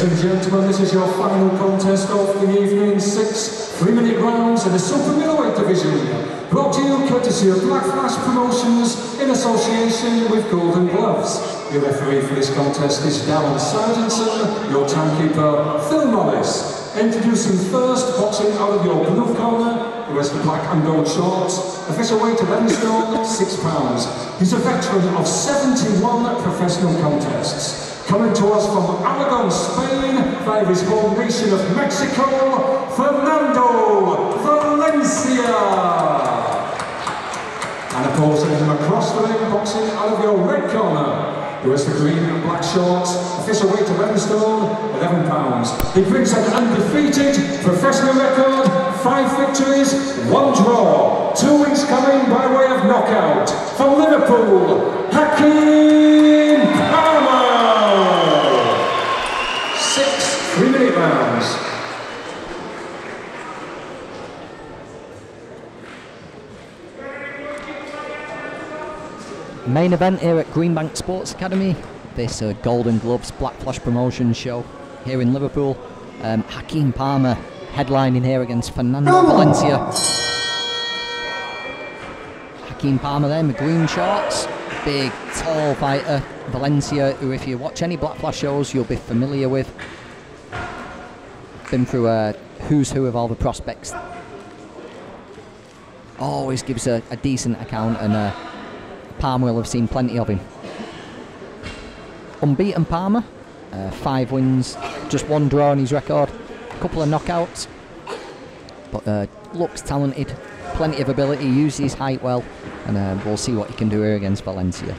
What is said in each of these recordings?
Ladies and gentlemen, this is your final contest of the evening. Six three-minute rounds in the super middleweight division. Brought to you courtesy of Black Flash Promotions in association with Golden Gloves. Your referee for this contest is Darren Sargentson, your timekeeper Phil Morris. Introducing first, boxing out of your blue corner, who wears the black and gold shorts, official weight of 11 stone, 6 pounds. He's a veteran of 71 professional contests. Coming to us from Aragon, Spain, via his home nation of Mexico, Fernando Valencia. And of course, opposing him across the ring, boxing out of your red corner, who has the green and black shorts, official weight of 11 stone, 11 pounds. He brings an undefeated professional record, five victories, one draw. Two wins coming by way of knockout. From Liverpool, Hakeem Palmer. Six three-minute rounds. Main event here at Greenbank Sports Academy. This uh, Golden Gloves Black Flash Promotion show here in Liverpool. Um, Hakeem Palmer headlining here against Fernando Valencia. Hakeem Palmer there in the green shorts. Big, tall fighter. Valencia, who if you watch any Black Flash shows, you'll be familiar with. Been through a who's who of all the prospects. Always gives a, a decent account and uh, Palmer will have seen plenty of him. Unbeaten Palmer, uh, five wins, just one draw on his record, a couple of knockouts, but uh, looks talented, plenty of ability, uses his height well, and uh, we'll see what he can do here against Valencia.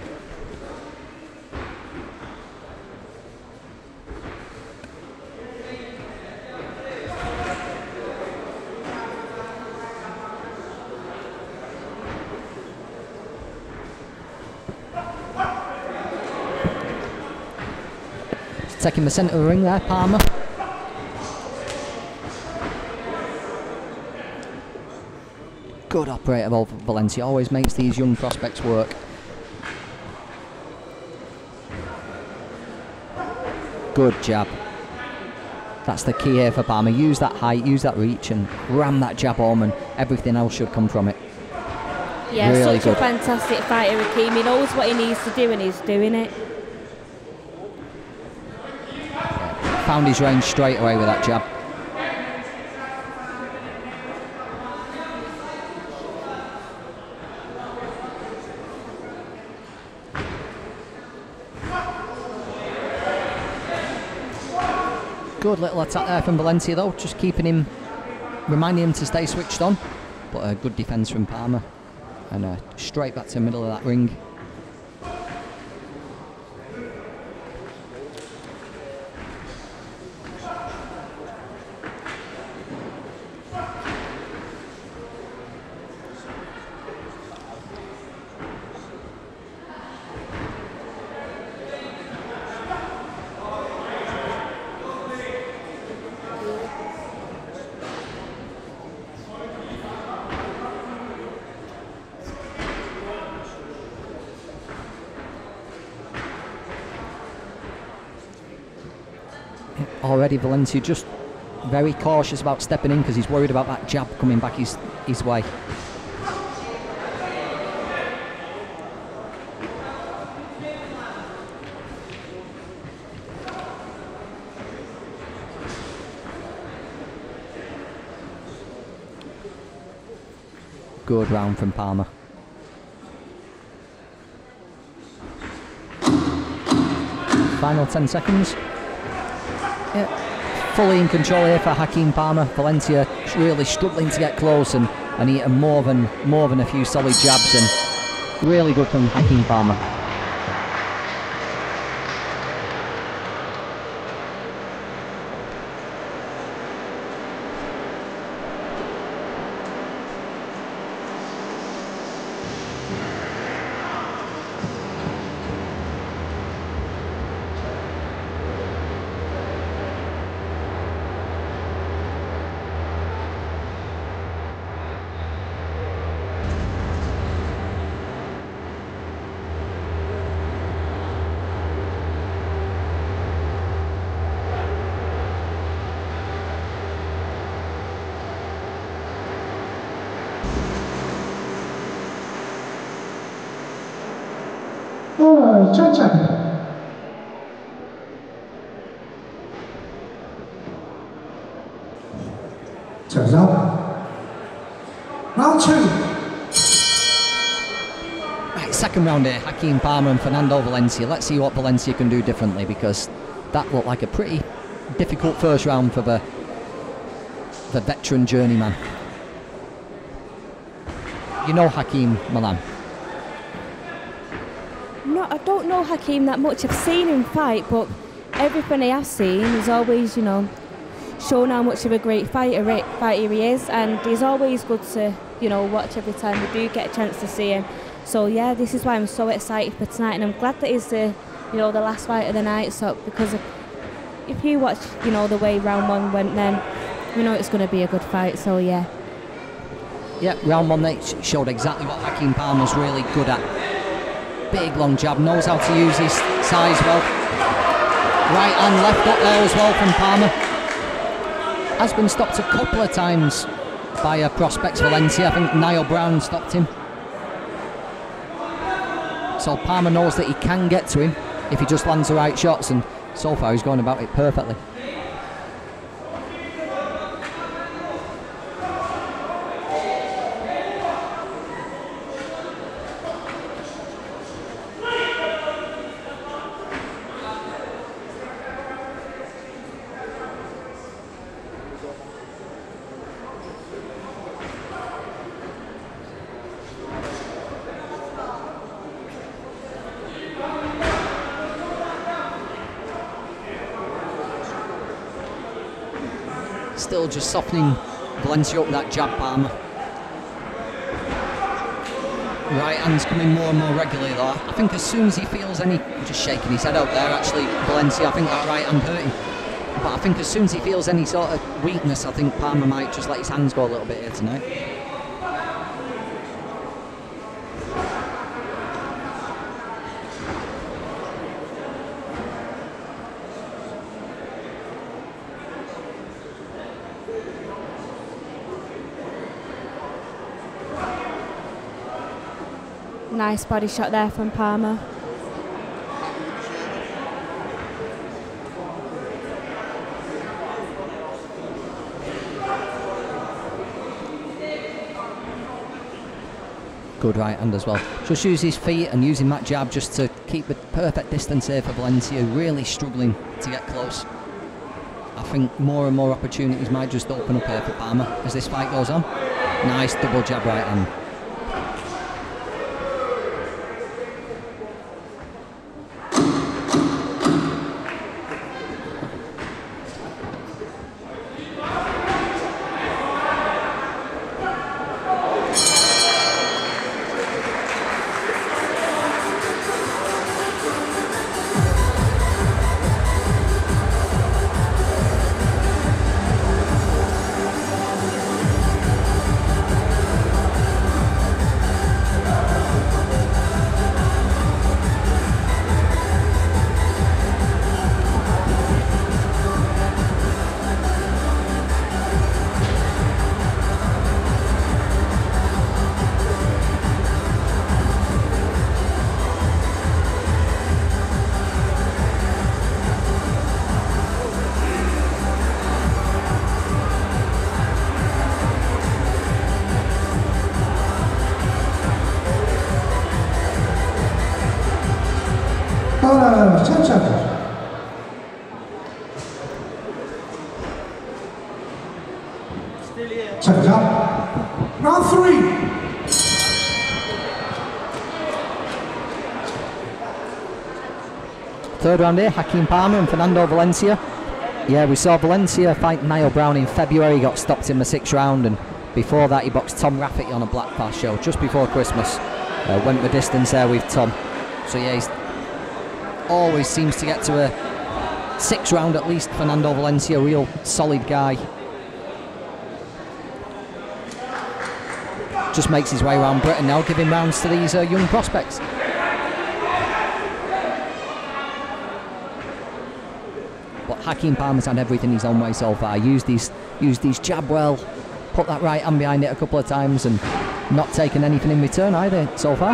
Taking the centre of the ring there, Palmer. Good operator of Valencia, always makes these young prospects work. Good jab. That's the key here for Palmer. Use that height, use that reach, and ram that jab home, and everything else should come from it. Yeah, Really such good. a fantastic fighter, Hakeem. He knows what he needs to do and he's doing it. Found his range straight away with that jab. Good little attack there from Valencia though, just keeping him, reminding him to stay switched on. But a good defence from Palmer. And uh, straight back to the middle of that ring. Already Valencia just very cautious about stepping in because he's worried about that jab coming back his, his way. Good round from Palmer. Final 10 seconds. Yeah, fully in control here for Hakeem Palmer. Valencia really struggling to get close and, and eating more than more than a few solid jabs and really good from Hakeem Palmer. Second round here, Hakeem Palmer and Fernando Valencia. Let's see what Valencia can do differently because that looked like a pretty difficult first round for the the veteran journeyman. You know Hakeem Milan. No, I don't know Hakeem that much. I've seen him fight, but everything I have seen, he's always, you know, shown how much of a great fighter, fighter he is, and he's always good to, you know, watch every time we do get a chance to see him. So yeah, this is why I'm so excited for tonight, and I'm glad that he's the, you know, the last fight of the night. So because if, if you watch, you know, the way round one went, then we know it's going to be a good fight. So yeah. Yeah, round one they showed exactly what Hakeem Palmer's really good at. Big long jab, knows how to use his size well. Right hand left up there as well from Palmer. Has been stopped a couple of times by uh, prospects Valencia. I think Niall Brown stopped him. So Palmer knows that he can get to him if he just lands the right shots, and so far he's going about it perfectly. Still just softening Valencia up with that jab palm. Right hand's coming more and more regularly though. I think as soon as he feels any, just shaking his head out there actually, Valencia, I think that right hand hurt him. But I think as soon as he feels any sort of weakness, I think Palmer might just let his hands go a little bit here tonight. Nice body shot there from Palmer. Good right hand as well. Just use his feet and using that jab just to keep the perfect distance here for Valencia. Really struggling to get close. I think more and more opportunities might just open up here for Palmer as this fight goes on. Nice double jab right hand. Third round here, Hakeem Palmer and Fernando Valencia. Yeah, we saw Valencia fight Niall Brown in February, he got stopped in the sixth round, and before that he boxed Tom Rafferty on a Black Flash show just before Christmas. Uh, went the distance there with Tom. So yeah, he always seems to get to a sixth round at least. Fernando Valencia, real solid guy. Just makes his way around Britain now, giving rounds to these uh, young prospects. Hakeem Palmer's had everything his own way so far. Used these, used these jab well, put that right hand behind it a couple of times, and not taken anything in return either so far.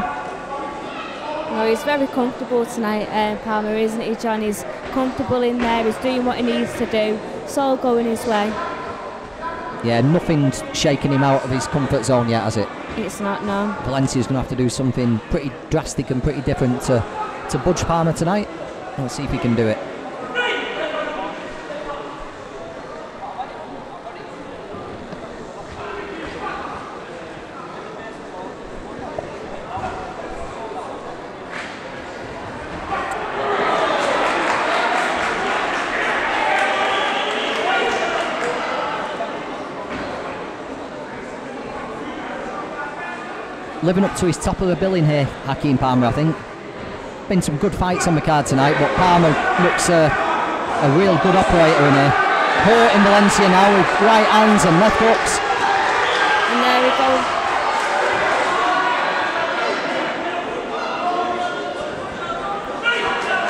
No, he's very comfortable tonight, uh, Palmer, isn't he, John? He's comfortable in there, he's doing what he needs to do. It's all going his way. Yeah, nothing's shaking him out of his comfort zone yet, has it? It's not, no. Valencia's going to have to do something pretty drastic and pretty different to, to budge Palmer tonight. Let's see if he can do it. Living up to his top of the billing here, Hakeem Palmer, I think. Been some good fights on the card tonight, but Palmer looks uh, a real good operator in here. Hurt in Valencia now with right hands and left hooks. And there we go.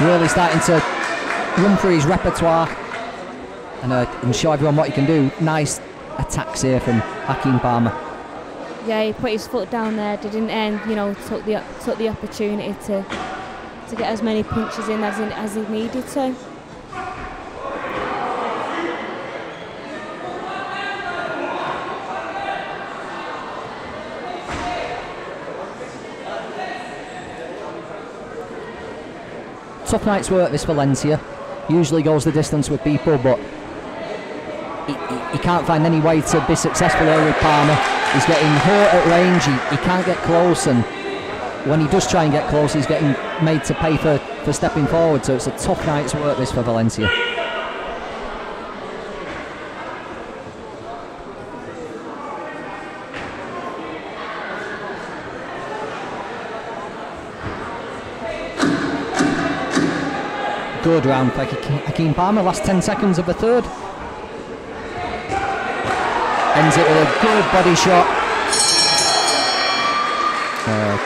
Really starting to run through his repertoire and, uh, and show everyone what he can do. Nice attacks here from Hakeem Palmer. Yeah, he put his foot down there, didn't end, you know took the took the opportunity to to get as many punches in as he, as he needed to. Tough night's work this Valencia. Usually goes the distance with people, but he, he, he can't find any way to be successful here with Palmer. He's getting hurt at range, he, he can't get close, and when he does try and get close, he's getting made to pay for, for stepping forward. So it's a tough night's work this for Valencia. Good round for Hakeem Palmer, last 10 seconds of the third. Ends it with a good body shot. Uh,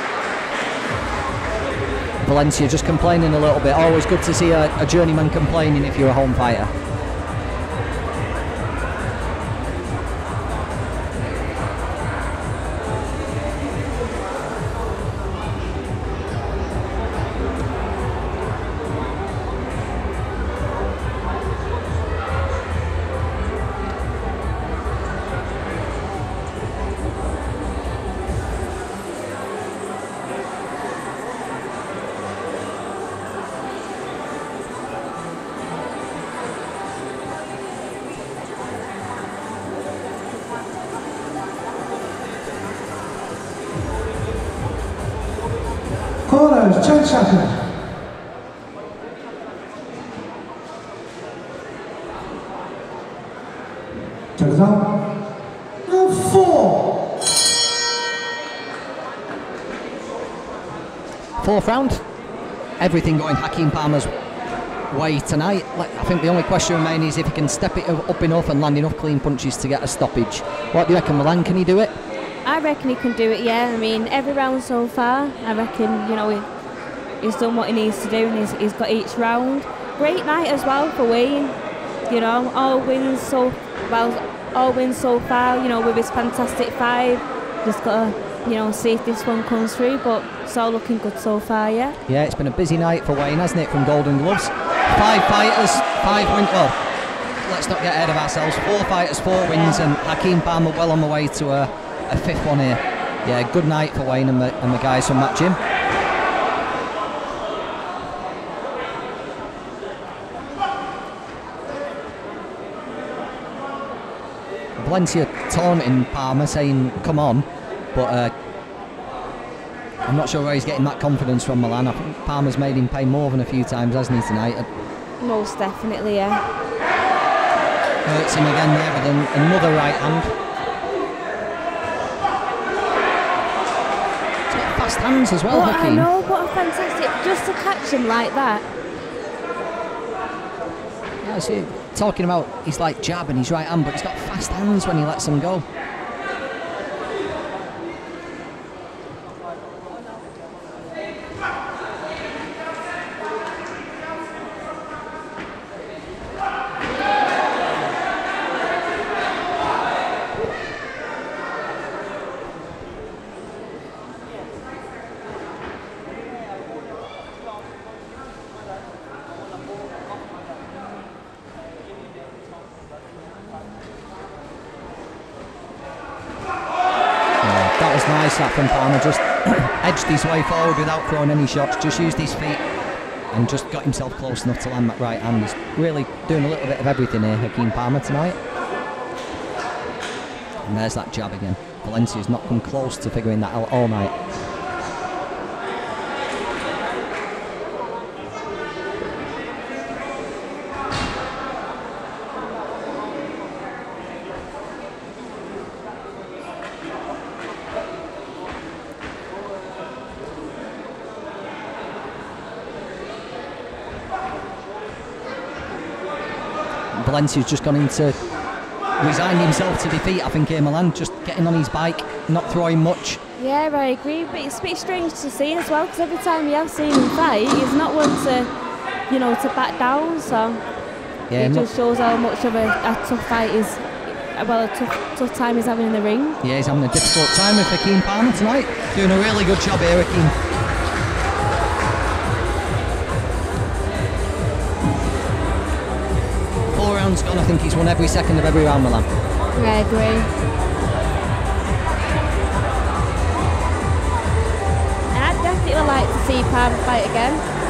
Valencia just complaining a little bit. Always good to see a, a journeyman complaining if you're a home fighter. Corners, 10 seconds. Check it out. Round four. Fourth round. Everything going Hakeem Palmer's way tonight. I think the only question remaining is if he can step it up enough and land enough clean punches to get a stoppage. What do you reckon, Milan? Can he do it? I reckon he can do it. Yeah, I mean every round so far, I reckon you know he, he's done what he needs to do and he's, he's got each round. Great night as well for Wayne. You know, all wins so well, all wins so far. You know, with his fantastic five, just gotta you know see if this one comes through. But it's all looking good so far. Yeah. Yeah, it's been a busy night for Wayne, hasn't it? From Golden Gloves, five fighters, five wins. Well, let's not get ahead of ourselves. Four fighters, four wins, and Hakeem Palmer well on the way to a, a fifth one here. Yeah, good night for Wayne and the, and the guys from that gym. Valencia taunting Palmer, saying, "Come on," but uh, I'm not sure where he's getting that confidence from Milan. I think Palmer's made him pay more than a few times, hasn't he, tonight? Most definitely. Yeah. hurts him again there with an, another right hand. Fast hands as well, What I know, what a fantastic! Just to catch him like that. Yeah, I see. Talking about he's like jabbing his right hand, but he's got fast hands when he lets them go. Palmer. Just edged his way forward without throwing any shots. Just used his feet and just got himself close enough to land that right hand. He's really doing a little bit of everything here, Hakeem Palmer tonight. And there's that jab again. Valencia's not come close to figuring that out all night. Valencia's just gone into resigned himself to defeat. I think here Milan just getting on his bike, not throwing much. Yeah, I agree, but it's a bit strange to see as well because every time we have seen him fight, he's not one to, you know, to back down. So Yeah, it just shows how much of a, a tough fight is, well, a tough, tough time he's having in the ring. yeah, he's having a difficult time with Hakeem Palmer tonight. Doing a really good job here, Hakeem. Gone. I think he's won every second of every round, Milan. I agree. Definitely like to see Palmer fight again.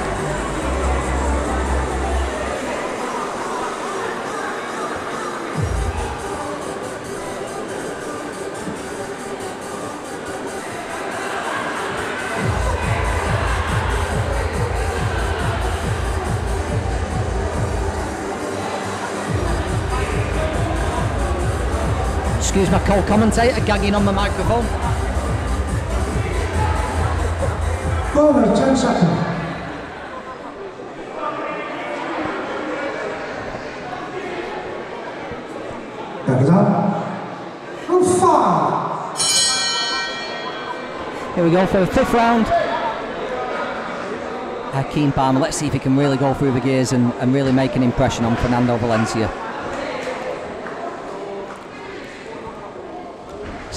Excuse my co-commentator gagging on the microphone. Over 10 seconds. Back it up. And five. Here we go for the fifth round. Hakeem Palmer, let's see if he can really go through the gears and, and really make an impression on Fernando Valencia.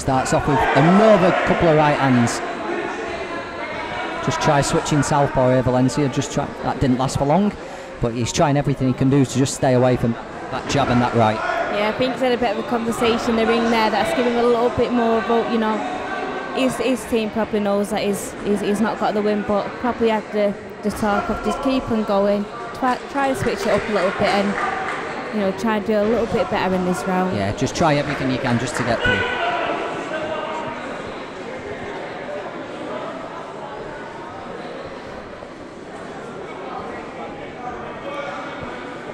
Starts off with another couple of right hands. Just try switching southpaw here, Valencia. Just try that didn't last for long, but he's trying everything he can do to just stay away from that jab and that right. Yeah, I think he's had a bit of a conversation in the ring there that's giving him a little bit more about, you know, his, his team probably knows that he's, he's, he's not got the win, but probably had the, the talk of just keep on going, try, try to switch it up a little bit and, you know, try and do a little bit better in this round. Yeah, just try everything you can just to get through.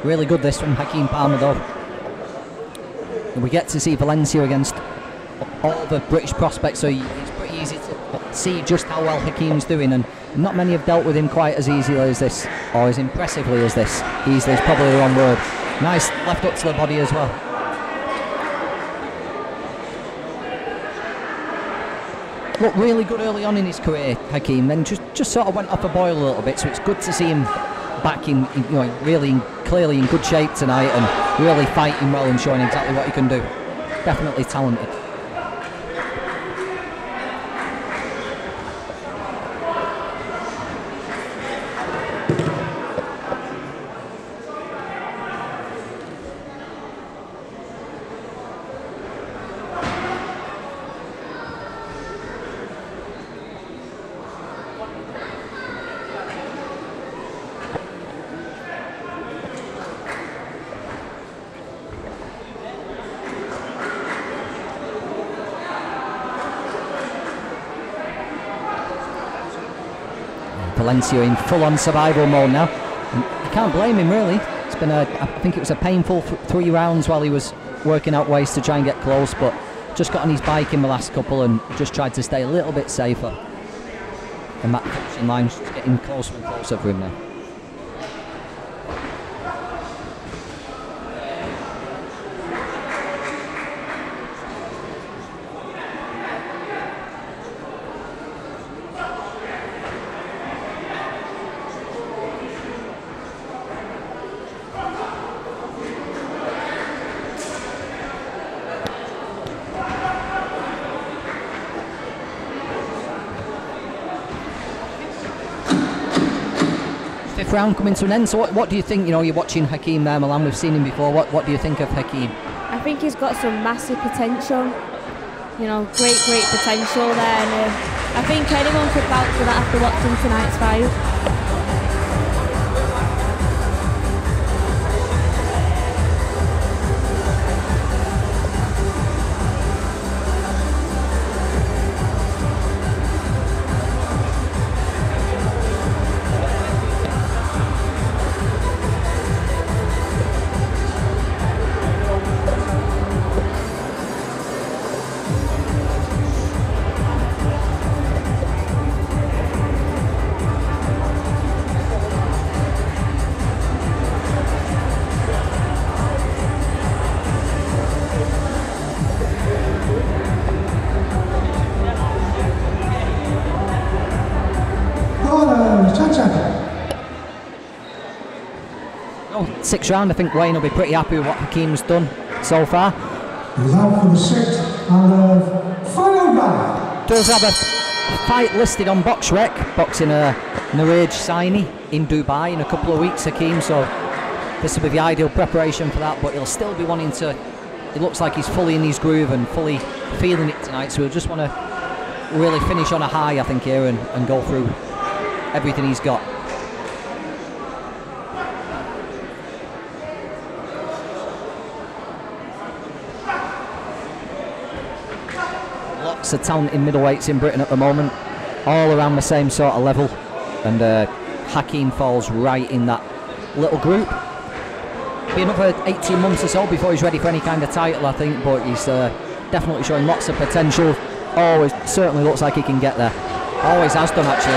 Really good this from Hakeem though. And we get to see Valencia against all the British prospects, so it's pretty easy to see just how well Hakeem's doing. And not many have dealt with him quite as easily as this, or as impressively as this. Easily is probably the wrong word. Nice left up to the body as well. looked really good early on in his career, Hakeem. Then just, just sort of went off a boil a little bit. So it's good to see him back in, in, you know, really clearly in good shape tonight and really fighting well and showing exactly what he can do. Definitely talented. Valencia in full-on survival mode now. And you can't blame him really. It's been a, I think it was a painful th- three rounds while he was working out ways to try and get close, but just got on his bike in the last couple and just tried to stay a little bit safer. And that line's just getting closer and closer for him now. Round coming to an end. So what, what do you think? You know, you're watching Hakeem there, Milan. We've seen him before. What what do you think of Hakeem? I think he's got some massive potential. you know, great, great potential there. And uh, I think anyone could vouch for that after watching tonight's fight. Sixth round, I think Wayne will be pretty happy with what Hakeem's done so far. He's out for the sixth and uh, final round. Does have a fight listed on BoxRec, boxing a Naraj Saini in Dubai in a couple of weeks, Hakeem. So this will be the ideal preparation for that. But he'll still be wanting to. It looks like he's fully in his groove and fully feeling it tonight. So he'll just want to really finish on a high, I think, here and, and go through everything he's got. Lots of talent in middleweights in Britain at the moment, all around the same sort of level, and uh, Hakeem falls right in that little group. Be another 18 months or so before he's ready for any kind of title, I think, but he's uh, definitely showing lots of potential. Always, certainly looks like he can get there. Always has done, actually.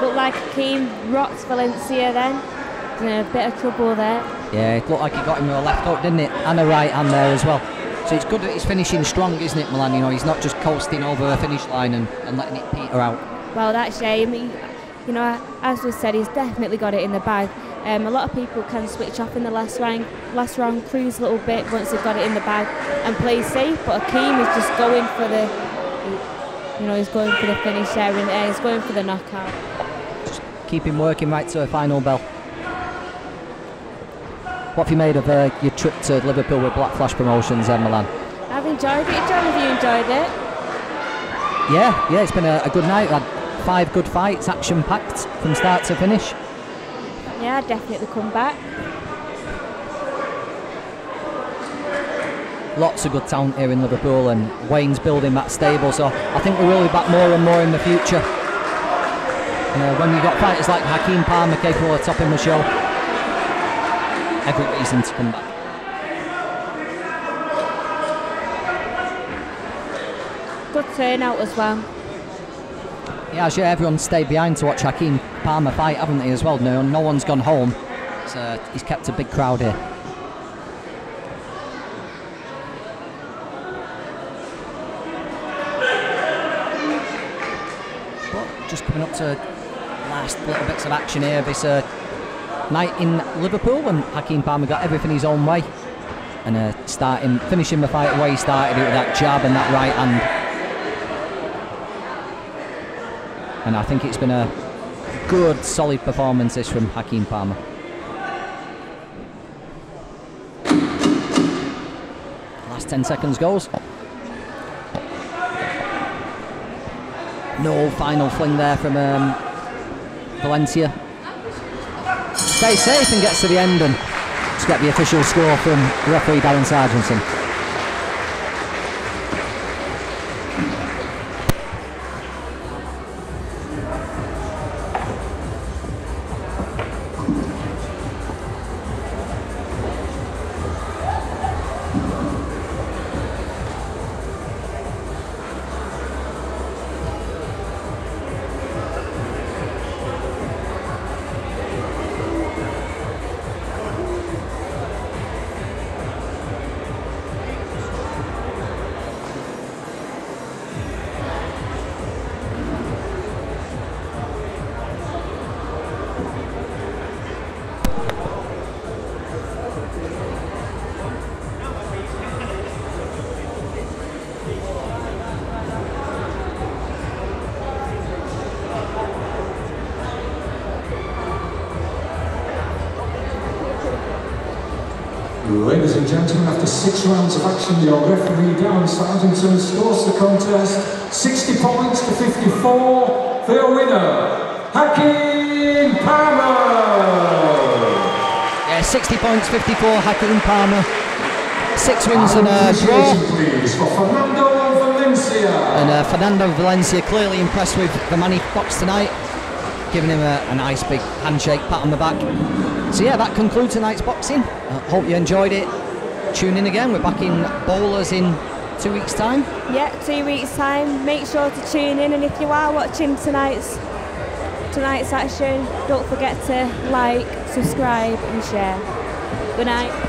Looked like Hakeem rocked Valencia then. A bit of trouble there. Yeah, it looked like he got him with a left hook, didn't it? And a right hand there as well. So it's good that he's finishing strong, isn't it, Milan? You know, he's not just coasting over the finish line and, and letting it peter out. Well, that's shame. He, you know, as we said, he's definitely got it in the bag. Um, a lot of people can switch off in the last round, last round, cruise a little bit once they've got it in the bag and play safe. But Hakeem is just going for the, you know, he's going for the finish there and uh, he's going for the knockout. Keep him working right to a final bell. What have you made of uh, your trip to Liverpool with Black Flash Promotions, uh, Milan? I've enjoyed it. John, have you enjoyed it? Yeah, yeah, it's been a, a good night. Had five good fights, action packed from start to finish. Yeah, I'd definitely come back. Lots of good talent here in Liverpool, and Wayne's building that stable. So I think we will be back more and more in the future. And, uh, when you've got fighters like Hakeem Palmer capable of topping the show, every reason to come back. Good turnout as well. Yeah, sure, everyone stayed behind to watch Hakeem Palmer fight, haven't they, as well? No, no one's gone home. So he's kept a big crowd here. But just coming up to last little bits of action here. This uh, night in Liverpool, and Hakeem Palmer got everything his own way, and uh, starting, finishing the fight the way he started it with that jab and that right hand. and I think it's been a good, solid performance this from Hakeem Palmer. Last 10 seconds goes. No final fling there from um, Valencia. Stays safe and gets to the end and let's get the official score from referee Darren Sargentson. Ladies and gentlemen, after six rounds of action, your referee Darren Sargentson scores the contest 60 points to 54 for your winner, Hakeem Palmer. Yeah, 60 points, 54, Hakeem Palmer. Six wins and a draw. Please, for Fernando Valencia. And uh, Fernando Valencia clearly impressed with the man he boxed tonight, giving him a, a nice big handshake, pat on the back. So yeah, that concludes tonight's boxing. Uh, hope you enjoyed it. Tune in again. We're back in bowlers in two weeks' time. Yeah, two weeks time. Make sure to tune in, and if you are watching tonight's tonight's action, don't forget to like, subscribe, and share. Good night.